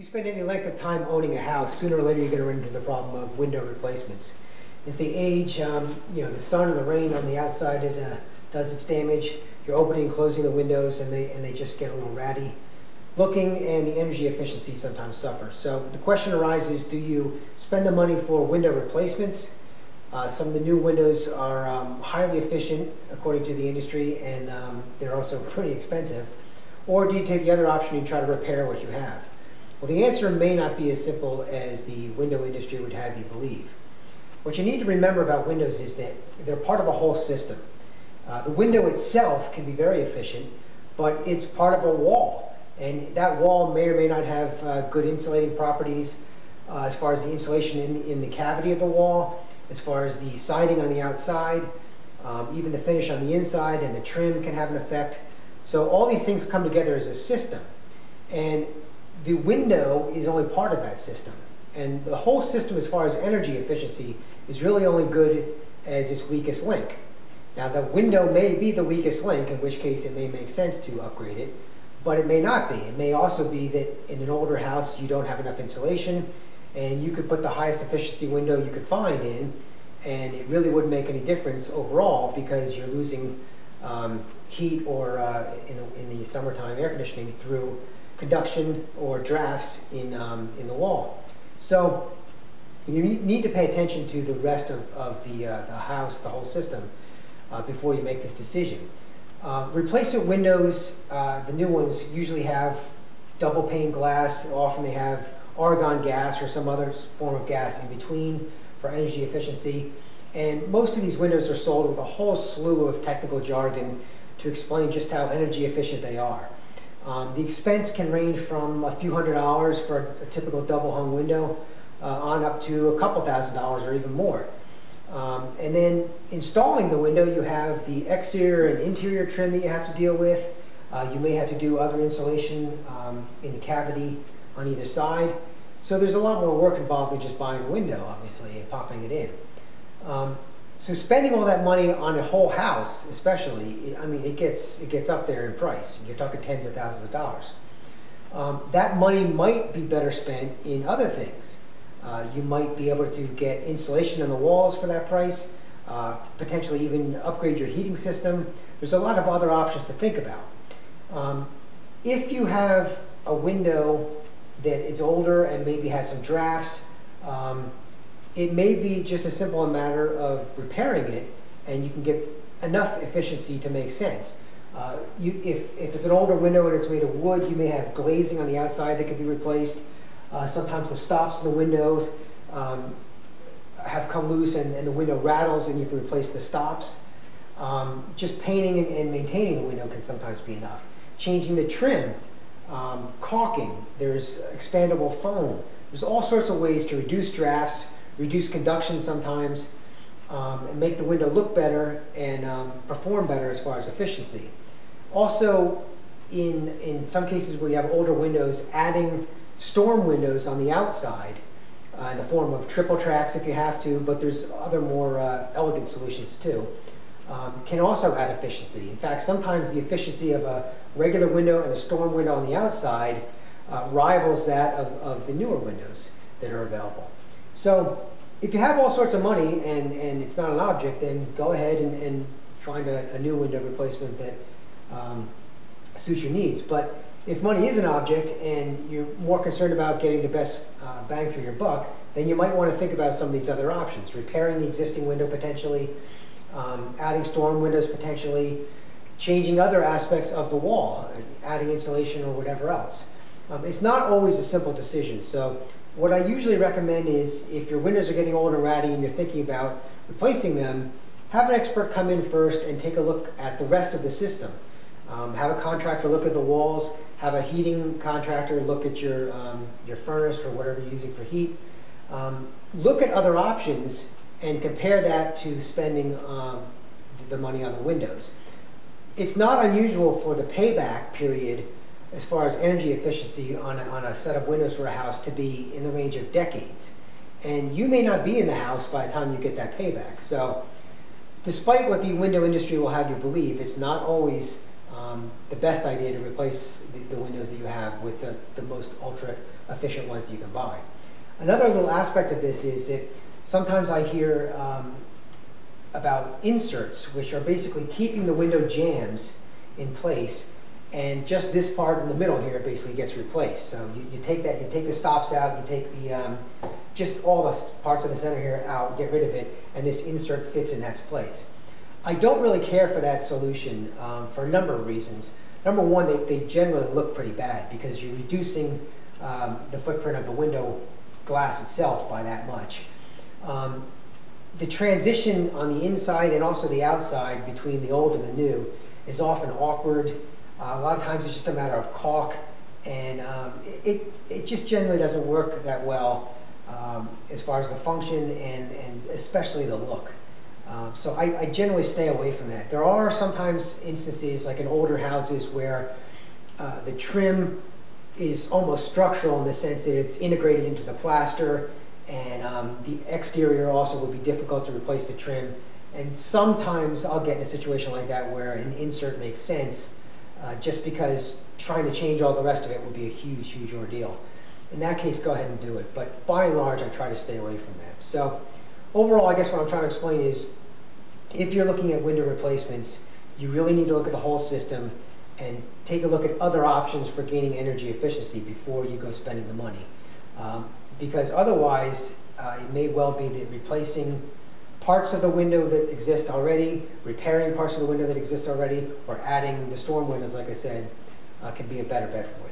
you spend any length of time owning a house, sooner or later you're going to run into the problem of window replacements. As they age, um, you know, the sun and the rain on the outside it uh, does its damage. You're opening and closing the windows, and they and they just get a little ratty looking, and the energy efficiency sometimes suffers. So the question arises: Do you spend the money for window replacements? Uh, some of the new windows are um, highly efficient, according to the industry, and um, they're also pretty expensive. Or do you take the other option and try to repair what you have? Well, the answer may not be as simple as the window industry would have you believe. What you need to remember about windows is that they're part of a whole system. Uh, the window itself can be very efficient, but it's part of a wall. And that wall may or may not have uh, good insulating properties uh, as far as the insulation in the, in the cavity of the wall, as far as the siding on the outside, um, even the finish on the inside and the trim can have an effect. So all these things come together as a system. And the window is only part of that system. And the whole system, as far as energy efficiency, is really only good as its weakest link. Now, the window may be the weakest link, in which case it may make sense to upgrade it, but it may not be. It may also be that in an older house you don't have enough insulation, and you could put the highest efficiency window you could find in, and it really wouldn't make any difference overall because you're losing um, heat or uh, in, the, in the summertime air conditioning through conduction or drafts in, um, in the wall. So you need to pay attention to the rest of, of the, uh, the house, the whole system, uh, before you make this decision. Uh, replacement windows, uh, the new ones usually have double pane glass. Often they have argon gas or some other form of gas in between for energy efficiency. And most of these windows are sold with a whole slew of technical jargon to explain just how energy efficient they are. Um, the expense can range from a few hundred dollars for a, typical double hung window uh, on up to a couple thousand dollars or even more. Um, and then installing the window, you have the exterior and interior trim that you have to deal with. Uh, you may have to do other insulation um, in the cavity on either side. So there's a lot more work involved than just buying the window, obviously, and popping it in. Um, so spending all that money on a whole house, especially, I mean, it gets it gets up there in price. You're talking tens of thousands of dollars. Um, that money might be better spent in other things. Uh, you might be able to get insulation on the walls for that price, uh, potentially even upgrade your heating system. There's a lot of other options to think about. Um, if you have a window that is older and maybe has some drafts, um, it may be just a simple matter of repairing it and you can get enough efficiency to make sense. Uh, you, if, if it's an older window and it's made of wood, you may have glazing on the outside that can be replaced. Uh, sometimes the stops in the windows um, have come loose and, and, the window rattles and you can replace the stops. Um, just painting and, and, maintaining the window can sometimes be enough. Changing the trim, um, caulking, there's expandable foam. There's all sorts of ways to reduce drafts, reduce conduction sometimes, um, and make the window look better and um, perform better as far as efficiency. Also, in, in some cases where you have older windows, adding storm windows on the outside uh, in the form of triple tracks if you have to, but there's other more uh, elegant solutions too, um, can also add efficiency. In fact, sometimes the efficiency of a regular window and a storm window on the outside uh, rivals that of, of the newer windows that are available. So if you have all sorts of money and, and it's not an object, then go ahead and, and find a, a, new window replacement that um, suits your needs. But if money is an object and you're more concerned about getting the best uh, bang for your buck, then you might want to think about some of these other options. Repairing the existing window potentially, um, adding storm windows potentially, changing other aspects of the wall, adding insulation or whatever else. Um, it's not always a simple decision. So what I usually recommend is if your windows are getting old and ratty and you're thinking about replacing them, have an expert come in first and take a look at the rest of the system. Um, have a contractor look at the walls, have a heating contractor look at your, um, your furnace or whatever you're using for heat. Um, look at other options and compare that to spending um, the money on the windows. It's not unusual for the payback period as far as energy efficiency on a, on a set of windows for a house to be in the range of decades. And you may not be in the house by the time you get that payback. So despite what the window industry will have you believe, it's not always um, the best idea to replace the, the windows that you have with the, the most ultra efficient ones that you can buy. Another little aspect of this is that sometimes I hear um, about inserts, which are basically keeping the window jambs in place, and just this part in the middle here basically gets replaced. So you, you take that, you take the stops out, you take the um, just all the parts of the center here out, get rid of it, and this insert fits in that place. I don't really care for that solution um, for a number of reasons. Number one, they, they generally look pretty bad because you're reducing um, the footprint of the window glass itself by that much. Um, the transition on the inside and also the outside between the old and the new is often awkward. Uh, a lot of times it's just a matter of caulk, and um, it, it, just generally doesn't work that well um, as far as the function and, and especially the look. Um, so I, I generally stay away from that. There are sometimes instances, like in older houses, where uh, the trim is almost structural in the sense that it's integrated into the plaster, and um, the exterior also would be difficult to replace the trim. And sometimes I'll get in a situation like that where an insert makes sense, uh, just because trying to change all the rest of it would be a huge, huge ordeal. In that case, go ahead and do it. But by and large, I try to stay away from that. So overall, I guess what I'm trying to explain is if you're looking at window replacements, you really need to look at the whole system and take a look at other options for gaining energy efficiency before you go spending the money. Um, because otherwise, uh, it may well be that replacing parts of the window that exist already, repairing parts of the window that exist already, or adding the storm windows, like I said, uh, can be a better bet for you.